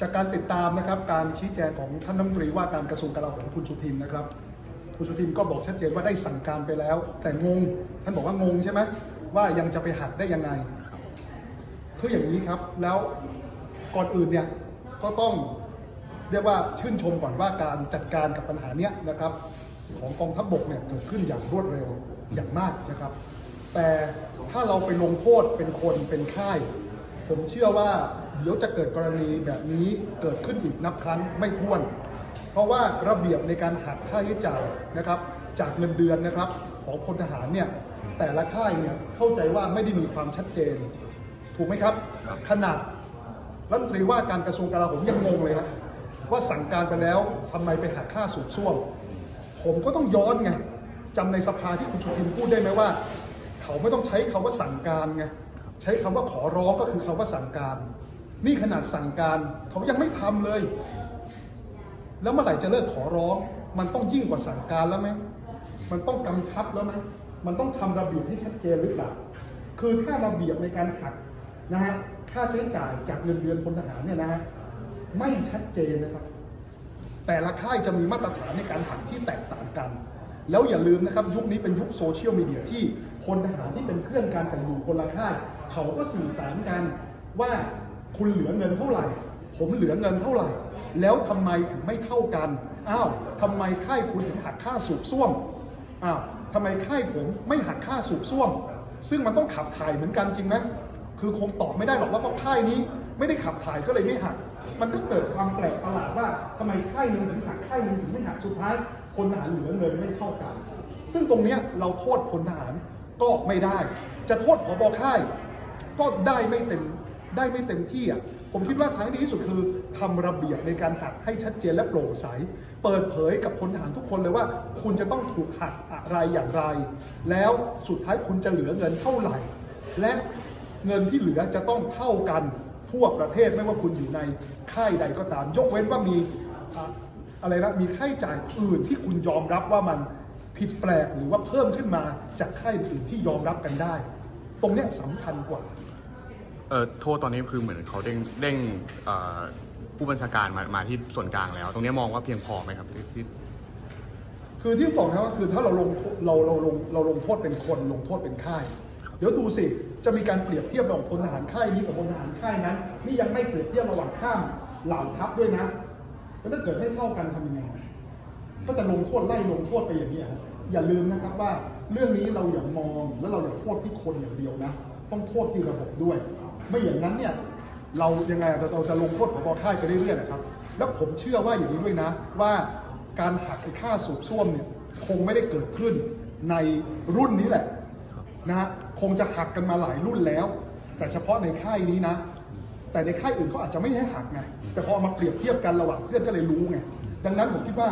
จากการติดตามนะครับการชี้แจงของท่านรัฐมนตรีว่าการกระทรวงกลาโหมคุณสุทินนะครับ คุณสุทินก็บอกชัดเจนว่าได้สั่งการไปแล้ว แต่งงท่านบอกว่างงใช่ไหมว่ายังจะไปหักได้ยังไงคืออย่างนี้ครับแล้วก่อนอื่นเนี่ยก็ต้องเรียกว่าชื่นชมก่อนว่าการจัดการกับปัญหาเนี้ยนะครับ ของกองทัพบกเนี่ยเกิดขึ้นอย่างรวดเร็วอย่างมากนะครับ แต่ถ้าเราไปลงโทษเป็นคนเป็นค่าย ผมเชื่อว่า เดี๋ยวจะเกิดกรณีแบบนี้เกิดขึ้นอีกนับครั้งไม่ถ้วน เพราะว่าระเบียบในการหักค่าใช้จ่ายนะครับ จากเงินเดือนนะครับ ของพลทหารเนี่ยแต่ละค่ายเนี่ยเข้าใจว่าไม่ได้มีความชัดเจน ถูกไหมครับ ขนาดรัฐมนตรีว่าการกระทรวงกลาโหมยังงงเลยครับว่าสั่งการไปแล้วทำไมไปหักค่าสูบซ่วม ผมก็ต้องย้อนไงจำในสภาที่คุณชุทินพูดได้ไหมว่า เขาไม่ต้องใช้คำว่าสั่งการไงใช้คำว่าขอร้องก็คือคำว่าสั่งการ นี่ขนาดสั่งการเขายังไม่ทำเลย แล้วเมื่อไหร่จะเลิกขอร้อง มันต้องยิ่งกว่าสั่งการแล้วไหมมันต้องกำชับแล้วไหมมันต้องทำระเบียบให้ชัดเจนหรือเปล่าคือถ้าระเบียบในการหักนะฮะค่าใช้จ่ายจากเงินเดือนพลทหารเนี่ยนะฮะไม่ชัดเจนนะครับ แต่ละค่ายจะมีมาตรฐานในการหักที่แตกต่างกัน แล้วอย่าลืมนะครับยุคนี้เป็นยุคโซเชียลมีเดียที่พลทหารที่เป็นเพื่อนกันแต่อยู่คนละค่ายเขาก็สื่อสารกันว่า คุณเหลือเงินเท่าไหร่ ผมเหลือเงินเท่าไหร่ แล้วทำไมถึงไม่เท่ากัน อ้าวทำไมค่ายคุณถึงหักค่าสูบซ่วม อ้าวทำไมค่ายผมไม่หักค่าสูบซ่วม ซึ่งมันต้องขับถ่ายเหมือนกันจริงไหมคือคงตอบไม่ได้หรอกว่าเพราะค่ายนี้ไม่ได้ขับถ่ายก็เลยไม่หัก มันก็เกิดความแปลกประหลาดว่าทำไมค่ายหนึงถึงหักค่ายหนึงถึงไม่หักสุดท้ายพลทหารเหลือเงินไม่เท่ากัน ซึ่งตรงเนี้ยเราโทษพลทหารก็ไม่ได้ จะโทษผบค่ายก็ได้ไม่เต็ม ได้ไม่เต็มที่อะผมคิดว่าทางที่ดีที่สุดคือทำระเบียบในการหักให้ชัดเจนและโปร่งใส เปิดเผยกับพลทหารทุกคนเลยว่า คุณจะต้องถูกหักอะไรอย่างไร แล้วสุดท้ายคุณจะเหลือเงินเท่าไหร่ และเงินที่เหลือจะต้องเท่ากันทั่วประเทศไม่ว่าคุณอยู่ในค่ายใดก็ตาม ยกเว้นว่ามีอะไรนะมีค่าใช้จ่ายอื่นที่คุณยอมรับว่ามันผิดแปลกหรือว่าเพิ่มขึ้นมาจากค่ายอื่นที่ยอมรับกันได้ ตรงนี้สำคัญกว่า เออโทษตอนนี้คือเหมือนเขาเด้งเด้งเอ่อผู้บัญชาการมามาที่ส่วนกลางแล้ว ตรงนี้มองว่าเพียงพอไหมครับที่ที่ คือที่ผมบอกนะว่าคือถ้าเราลงโทษเราเราลงเราลงโทษเป็นคนลงโทษเป็นค่าย เดี๋ยวดูสิจะมีการเปรียบเทียบระหว่างพลทหารค่ายนี้กับพลทหารค่ายนั้น นี่ยังไม่เปรียบเทียบระหว่างข้ามเหล่าทัพด้วยนะแล้วถ้าเกิดไม่เท่ากันทำยังไงก็จะลงโทษไล่ลงโทษไปอย่างนี้ยครับอย่าลืมนะครับว่าเรื่องนี้เราอย่ามองแล้วเราอย่าโทษที่คนอย่างเดียวนะ ต้องโทษที่ระบบด้วย ไม่อย่างนั้นเนี่ยเรายังไงเราจะลงโทษผบค่ายไปเรื่อยๆนะครับ แล้วผมเชื่อว่าอย่างนี้ด้วยนะ ว่าการหักไอ้ค่าสูบซ่วมเนี่ยคงไม่ได้เกิดขึ้นในรุ่นนี้แหละนะฮะคงจะหักกันมาหลายรุ่นแล้ว แต่เฉพาะในค่ายนี้นะ แต่ในค่ายอื่นเขาอาจจะไม่ให้หักไงแต่พอเอามาเปรียบเทียบกันระหว่างเพื่อนก็เลยรู้ไง ดังนั้นผมคิดว่า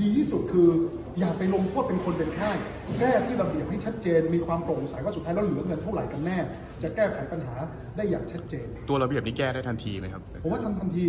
ดีที่สุดคือ อย่าไปลงโทษเป็นคนเป็นค่ายแก้ที่ระเบียบให้ชัดเจน มีความโปร่งใสว่าสุดท้ายแล้วเหลือเงินเท่าไหร่กันแน่ จะแก้ไขปัญหาได้อย่างชัดเจน ตัวระเบียบนี้แก้ได้ทันทีไหมครับ ผมว่าทำทันที